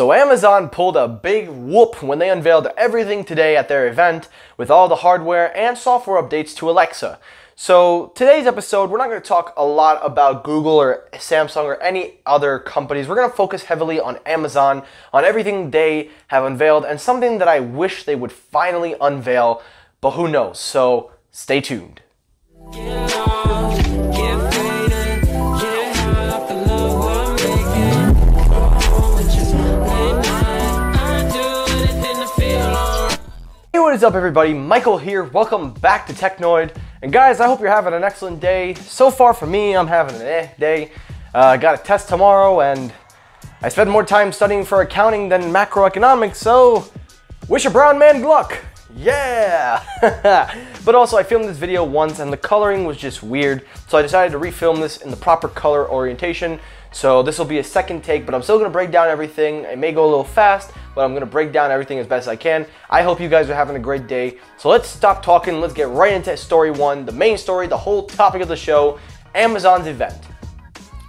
So Amazon pulled a big whoop when they unveiled everything today at their event with all the hardware and software updates to Alexa. So today's episode, we're not going to talk a lot about Google or Samsung or any other companies. We're going to focus heavily on Amazon, on everything they have unveiled, and something that I wish they would finally unveil, but who knows? So stay tuned. Hey, what is up everybody? Michael here. Welcome back to Technoid. And guys, I hope you're having an excellent day. So far for me, I'm having an eh day. Uh, I got a test tomorrow and I spend more time studying for accounting than macroeconomics, so wish a brown man luck. Yeah! but also, I filmed this video once and the coloring was just weird, so I decided to refilm this in the proper color orientation. So this will be a second take, but I'm still gonna break down everything. It may go a little fast, but I'm gonna break down everything as best I can. I hope you guys are having a great day. So let's stop talking, let's get right into story one, the main story, the whole topic of the show, Amazon's event.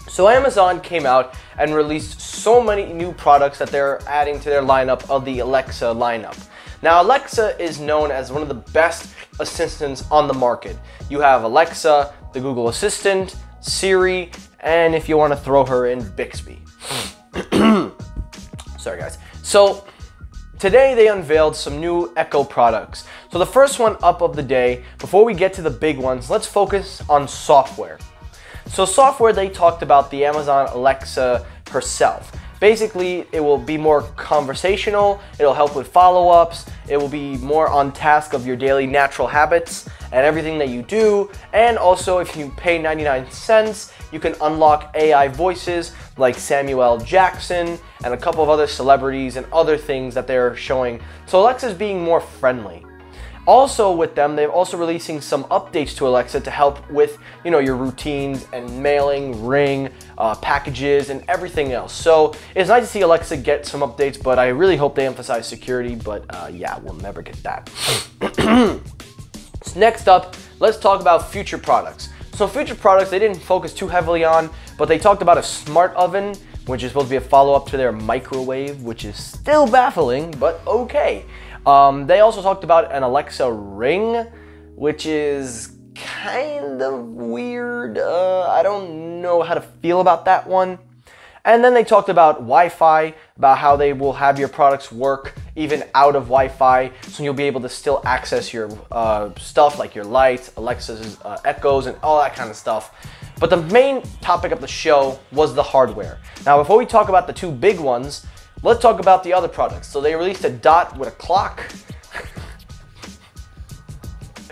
So Amazon came out and released so many new products that they're adding to their lineup of the Alexa lineup. Now Alexa is known as one of the best assistants on the market. You have Alexa, the Google Assistant, Siri, and if you want to throw her in Bixby. Sorry guys. So today they unveiled some new Echo products. So the first one up of the day, before we get to the big ones, let's focus on software. So software, they talked about the Amazon Alexa herself. Basically, it will be more conversational, it'll help with follow-ups, it will be more on task of your daily natural habits and everything that you do, and also if you pay 99 cents, you can unlock AI voices like Samuel Jackson and a couple of other celebrities and other things that they're showing. So Alexa's being more friendly. Also with them, they're also releasing some updates to Alexa to help with, you know, your routines and mailing, ring, uh, packages, and everything else. So it's nice to see Alexa get some updates, but I really hope they emphasize security, but uh, yeah, we'll never get that. so next up, let's talk about future products. So future products, they didn't focus too heavily on, but they talked about a smart oven, which is supposed to be a follow-up to their microwave, which is still baffling, but okay. Um, they also talked about an Alexa Ring, which is kind of weird. Uh, I don't know how to feel about that one. And then they talked about Wi-Fi, about how they will have your products work even out of Wi-Fi, so you'll be able to still access your uh, stuff like your lights, Alexa's uh, Echoes, and all that kind of stuff. But the main topic of the show was the hardware. Now, before we talk about the two big ones, Let's talk about the other products. So they released a dot with a clock.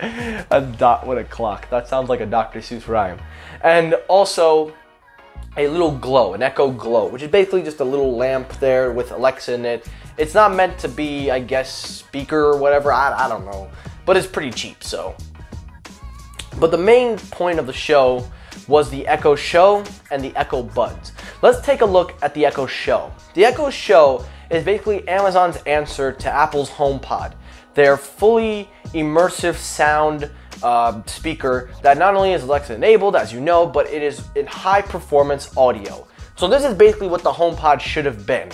a dot with a clock. That sounds like a Dr. Seuss rhyme. And also a little glow, an Echo Glow, which is basically just a little lamp there with Alexa in it. It's not meant to be, I guess, speaker or whatever. I, I don't know. But it's pretty cheap, so. But the main point of the show was the Echo Show and the Echo Buds. Let's take a look at the Echo Show. The Echo Show is basically Amazon's answer to Apple's HomePod. Their fully immersive sound uh, speaker that not only is Alexa enabled, as you know, but it is in high performance audio. So this is basically what the HomePod should have been.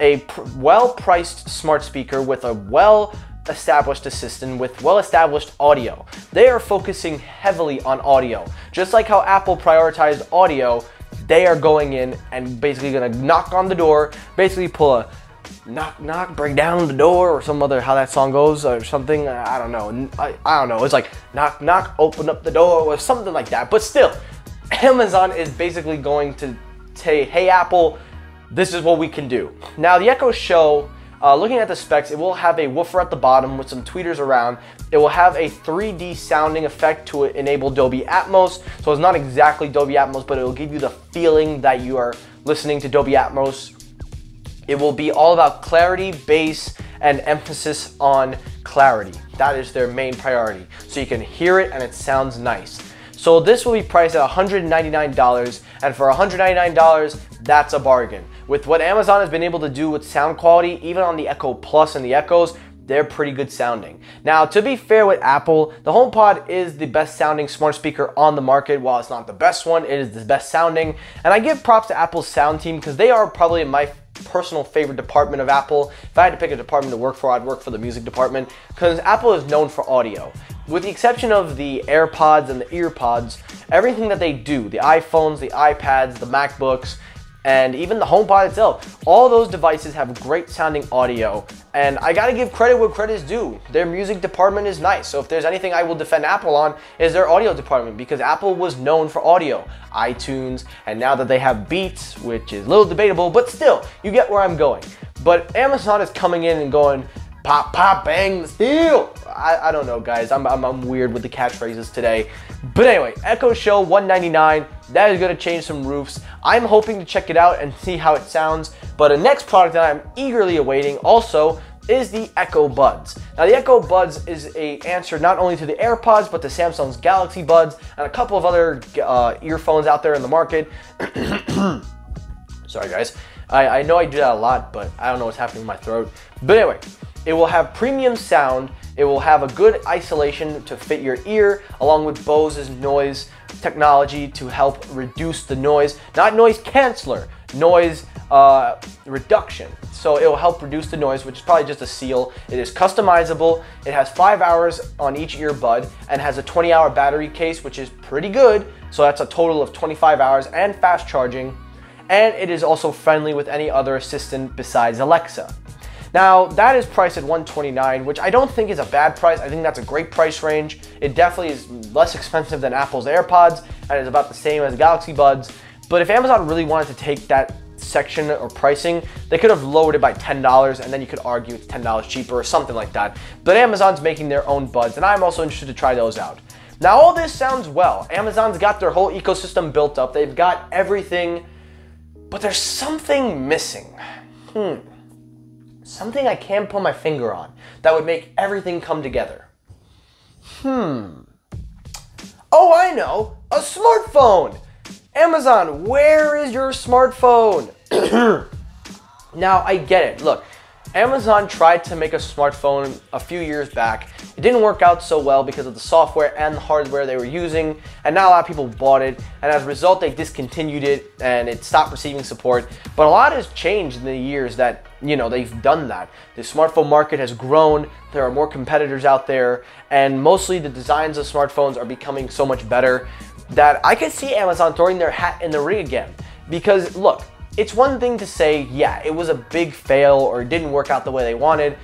A pr well-priced smart speaker with a well established assistant with well-established audio. They are focusing heavily on audio. Just like how Apple prioritized audio, they are going in and basically gonna knock on the door, basically pull a knock knock break down the door or some other how that song goes or something i don't know I, I don't know it's like knock knock open up the door or something like that but still amazon is basically going to say hey apple this is what we can do. Now the echo show uh, looking at the specs, it will have a woofer at the bottom with some tweeters around. It will have a 3D sounding effect to enable Dolby Atmos. So it's not exactly Dolby Atmos, but it will give you the feeling that you are listening to Dolby Atmos. It will be all about clarity, bass, and emphasis on clarity. That is their main priority. So you can hear it and it sounds nice. So this will be priced at $199 and for $199, that's a bargain. With what Amazon has been able to do with sound quality, even on the Echo Plus and the Echoes, they're pretty good sounding. Now, to be fair with Apple, the HomePod is the best sounding smart speaker on the market. While it's not the best one, it is the best sounding. And I give props to Apple's sound team because they are probably, my personal favorite department of Apple. If I had to pick a department to work for, I'd work for the music department because Apple is known for audio. With the exception of the AirPods and the EarPods, everything that they do, the iPhones, the iPads, the MacBooks, and even the HomePod itself. All those devices have great sounding audio, and I gotta give credit where credit is due. Their music department is nice. So if there's anything I will defend Apple on, is their audio department because Apple was known for audio, iTunes, and now that they have Beats, which is a little debatable, but still, you get where I'm going. But Amazon is coming in and going, pop, pop, bang the steel. I, I don't know, guys. I'm, I'm, I'm weird with the catchphrases today. But anyway, Echo Show 199. That is going to change some roofs. I'm hoping to check it out and see how it sounds. But the next product that I'm eagerly awaiting also is the Echo Buds. Now the Echo Buds is a answer not only to the AirPods but to Samsung's Galaxy Buds and a couple of other uh, earphones out there in the market. Sorry guys, I, I know I do that a lot, but I don't know what's happening in my throat. But anyway, it will have premium sound. It will have a good isolation to fit your ear, along with Bose's noise technology to help reduce the noise. Not noise canceller, noise uh, reduction. So it will help reduce the noise, which is probably just a seal. It is customizable. It has five hours on each earbud and has a 20 hour battery case, which is pretty good. So that's a total of 25 hours and fast charging. And it is also friendly with any other assistant besides Alexa. Now, that is priced at 129, which I don't think is a bad price. I think that's a great price range. It definitely is less expensive than Apple's AirPods and is about the same as Galaxy Buds. But if Amazon really wanted to take that section or pricing, they could have lowered it by $10 and then you could argue it's $10 cheaper or something like that. But Amazon's making their own buds and I'm also interested to try those out. Now all this sounds well. Amazon's got their whole ecosystem built up. They've got everything, but there's something missing. Hmm something I can't put my finger on that would make everything come together. Hmm. Oh, I know, a smartphone. Amazon, where is your smartphone? now, I get it. Look, Amazon tried to make a smartphone a few years back. It didn't work out so well because of the software and the hardware they were using, and not a lot of people bought it. And as a result, they discontinued it and it stopped receiving support. But a lot has changed in the years that you know they've done that. The smartphone market has grown. There are more competitors out there, and mostly the designs of smartphones are becoming so much better that I could see Amazon throwing their hat in the ring again. Because look, it's one thing to say, yeah, it was a big fail or it didn't work out the way they wanted.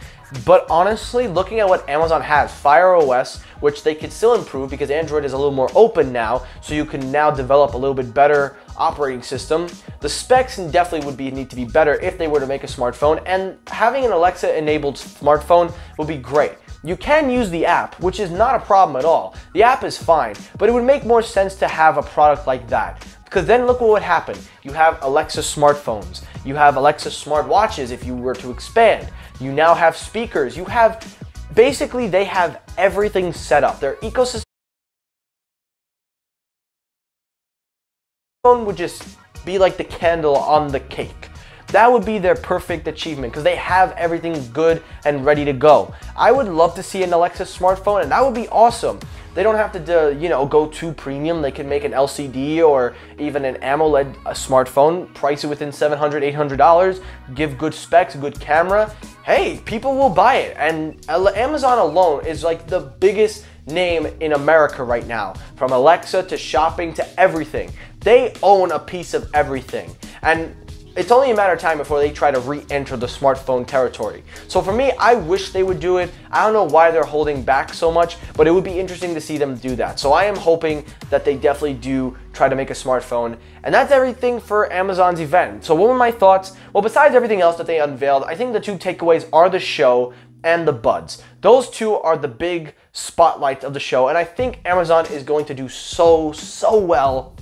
But honestly, looking at what Amazon has, Fire OS, which they could still improve because Android is a little more open now, so you can now develop a little bit better operating system. The specs definitely would be need to be better if they were to make a smartphone, and having an Alexa enabled smartphone would be great. You can use the app, which is not a problem at all. The app is fine, but it would make more sense to have a product like that. Because then look what would happen. You have Alexa smartphones. You have Alexa smartwatches if you were to expand. You now have speakers. You have basically they have everything set up. Their ecosystem would just be like the candle on the cake. That would be their perfect achievement because they have everything good and ready to go. I would love to see an Alexa smartphone and that would be awesome. They don't have to, you know, go too premium. They can make an LCD or even an AMOLED smartphone, price it within $700, $800, give good specs, good camera. Hey, people will buy it. And Amazon alone is like the biggest name in America right now. From Alexa to shopping to everything. They own a piece of everything. And it's only a matter of time before they try to re-enter the smartphone territory. So for me, I wish they would do it. I don't know why they're holding back so much, but it would be interesting to see them do that. So I am hoping that they definitely do try to make a smartphone. And that's everything for Amazon's event. So what were my thoughts? Well, besides everything else that they unveiled, I think the two takeaways are the show and the buds. Those two are the big spotlights of the show, and I think Amazon is going to do so, so well.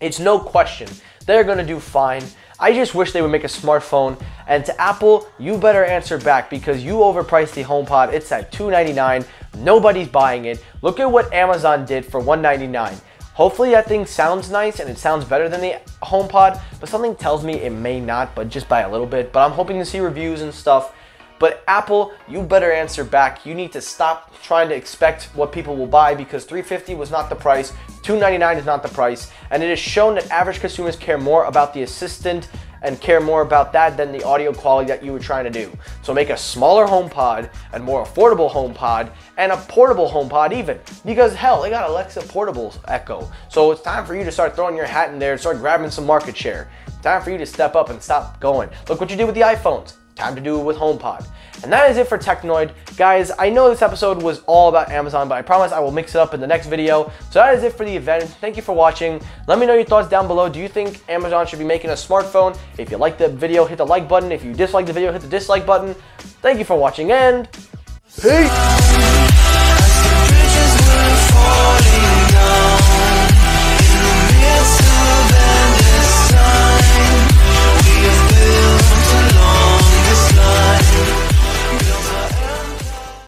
It's no question. They're going to do fine. I just wish they would make a smartphone. And to Apple, you better answer back because you overpriced the HomePod. It's at 299. Nobody's buying it. Look at what Amazon did for 199. Hopefully that thing sounds nice and it sounds better than the HomePod, but something tells me it may not, but just by a little bit. But I'm hoping to see reviews and stuff. But Apple, you better answer back. You need to stop trying to expect what people will buy because 350 was not the price, 299 is not the price, and it is shown that average consumers care more about the assistant and care more about that than the audio quality that you were trying to do. So make a smaller HomePod, a more affordable HomePod, and a portable HomePod even. Because hell, they got Alexa portable Echo. So it's time for you to start throwing your hat in there and start grabbing some market share. Time for you to step up and stop going. Look what you did with the iPhones time to do with HomePod. And that is it for Technoid. Guys, I know this episode was all about Amazon, but I promise I will mix it up in the next video. So that is it for the event. Thank you for watching. Let me know your thoughts down below. Do you think Amazon should be making a smartphone? If you liked the video, hit the like button. If you disliked the video, hit the dislike button. Thank you for watching and peace!